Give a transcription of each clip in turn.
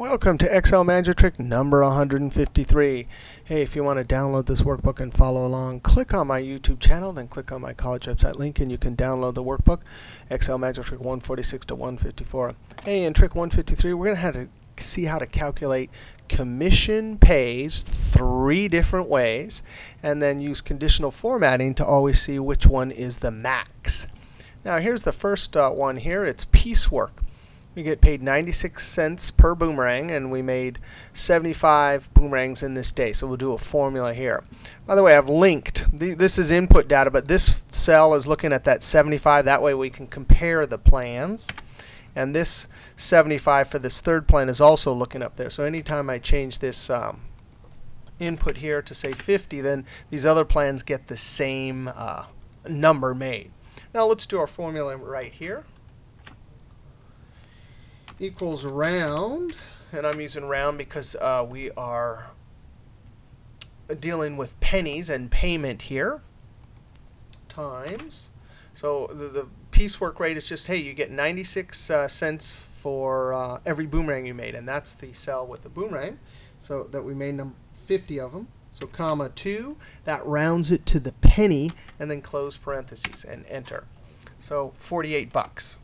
Welcome to Excel Magic Trick number 153. Hey, if you want to download this workbook and follow along, click on my YouTube channel, then click on my college website link, and you can download the workbook, Excel Magic Trick 146 to 154. Hey, in Trick 153, we're going to have to see how to calculate commission pays three different ways, and then use conditional formatting to always see which one is the max. Now, here's the first uh, one here. It's piecework. We get paid 96 cents per boomerang, and we made 75 boomerangs in this day. So we'll do a formula here. By the way, I've linked. The, this is input data, but this cell is looking at that 75. That way we can compare the plans. And this 75 for this third plan is also looking up there. So anytime I change this um, input here to say 50, then these other plans get the same uh, number made. Now let's do our formula right here equals round. And I'm using round because uh, we are dealing with pennies and payment here. Times. So the, the piecework rate is just, hey, you get 96 uh, cents for uh, every boomerang you made. And that's the cell with the boomerang. So that we made 50 of them. So comma 2, that rounds it to the penny, and then close parentheses and enter. So 48 bucks.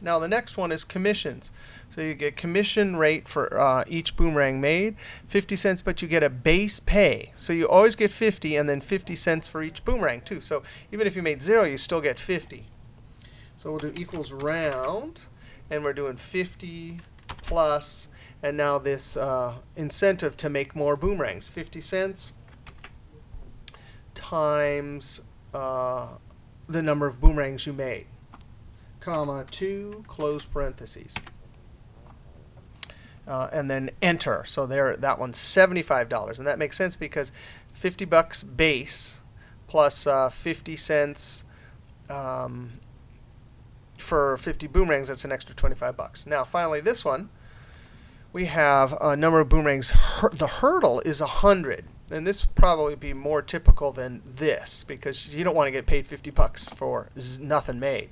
Now the next one is commissions. So you get commission rate for uh, each boomerang made, 50 cents, but you get a base pay. So you always get 50 and then 50 cents for each boomerang too. So even if you made zero, you still get 50. So we'll do equals round, and we're doing 50 plus, and now this uh, incentive to make more boomerangs, 50 cents times uh, the number of boomerangs you made comma 2, close parentheses. Uh, and then enter. So there, that one's $75. And that makes sense because 50 bucks base plus uh, 50 cents um, for 50 boomerangs, that's an extra 25 bucks. Now, finally, this one, we have a number of boomerangs. The hurdle is 100. And this would probably be more typical than this because you don't want to get paid 50 bucks for nothing made.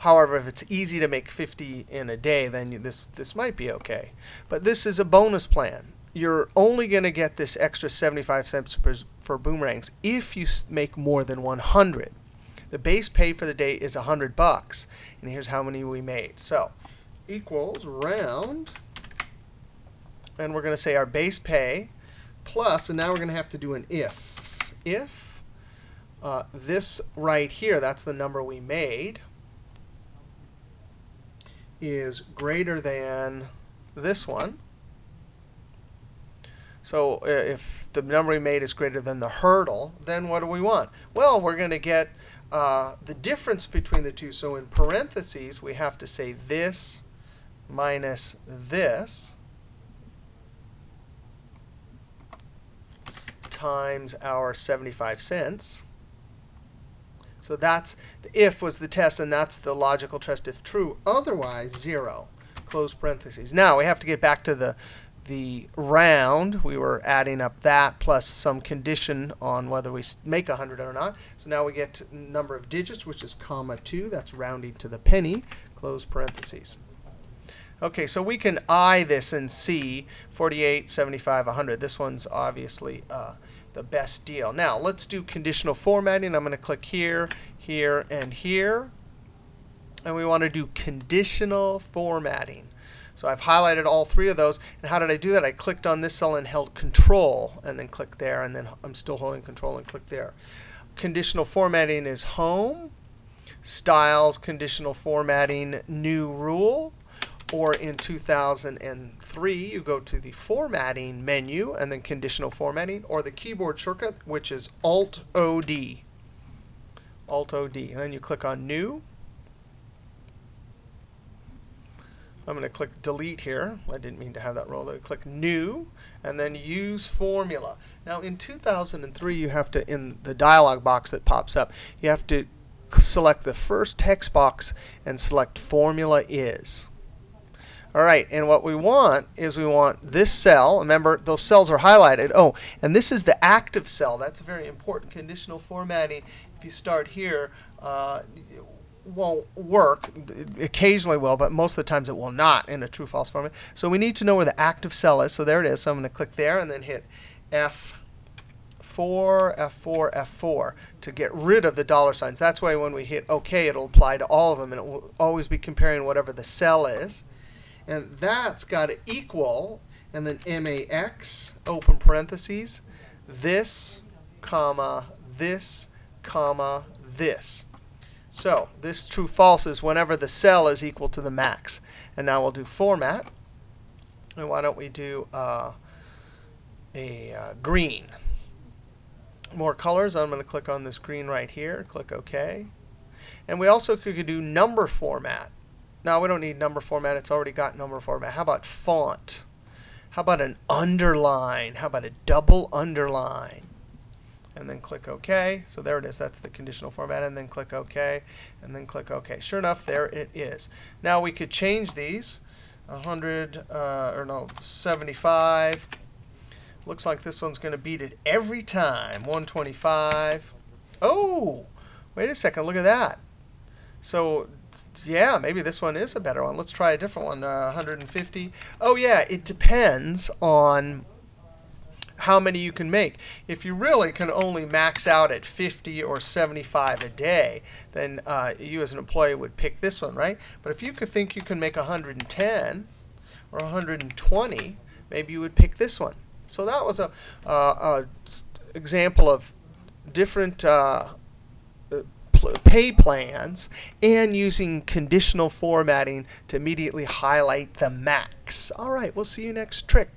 However, if it's easy to make 50 in a day, then you, this, this might be OK. But this is a bonus plan. You're only going to get this extra 75 cents per, for boomerangs if you make more than 100. The base pay for the day is 100 bucks. And here's how many we made. So equals round. And we're going to say our base pay plus, and now we're going to have to do an if. If uh, this right here, that's the number we made is greater than this one. So uh, if the number we made is greater than the hurdle, then what do we want? Well, we're going to get uh, the difference between the two. So in parentheses, we have to say this minus this times our 75 cents. So that's the if was the test, and that's the logical test if true. Otherwise, 0. Close parentheses. Now we have to get back to the the round. We were adding up that plus some condition on whether we make 100 or not. So now we get number of digits, which is comma 2. That's rounding to the penny. Close parentheses. OK, so we can eye this and see 48, 75, 100. This one's obviously uh, the best deal. Now, let's do conditional formatting. I'm going to click here, here, and here. And we want to do conditional formatting. So I've highlighted all three of those. And how did I do that? I clicked on this cell and held Control, and then click there. And then I'm still holding Control and click there. Conditional formatting is Home. Styles, conditional formatting, New Rule or in 2003, you go to the formatting menu and then conditional formatting, or the keyboard shortcut, which is Alt-O-D. Alt-O-D. And then you click on New. I'm going to click Delete here. I didn't mean to have that roll. There. Click New, and then Use Formula. Now, in 2003, you have to, in the dialog box that pops up, you have to select the first text box and select Formula Is. All right, and what we want is we want this cell. Remember, those cells are highlighted. Oh, and this is the active cell. That's very important. Conditional formatting. If you start here, uh, won't work. It occasionally will, but most of the times it will not in a true false format. So we need to know where the active cell is. So there it is. So I'm going to click there and then hit F4, F4, F4 to get rid of the dollar signs. That's why when we hit OK, it'll apply to all of them, and it will always be comparing whatever the cell is. And that's got to equal, and then MAX, open parentheses, this, comma, this, comma, this. So this true false is whenever the cell is equal to the max. And now we'll do format. And why don't we do uh, a uh, green? More colors. I'm going to click on this green right here. Click OK. And we also could do number format. Now we don't need number format. It's already got number format. How about font? How about an underline? How about a double underline? and then click OK. So there it is. That's the conditional format. And then click OK, and then click OK. Sure enough, there it is. Now we could change these. 100, uh, or no, 75. Looks like this one's going to beat it every time. 125. Oh, wait a second. Look at that. So yeah, maybe this one is a better one. Let's try a different one. Uh, 150. Oh, yeah, it depends on how many you can make. If you really can only max out at 50 or 75 a day, then uh, you as an employee would pick this one, right? But if you could think you can make 110 or 120, maybe you would pick this one. So that was a, uh, a example of different uh, pay plans and using conditional formatting to immediately highlight the max. All right, we'll see you next trick.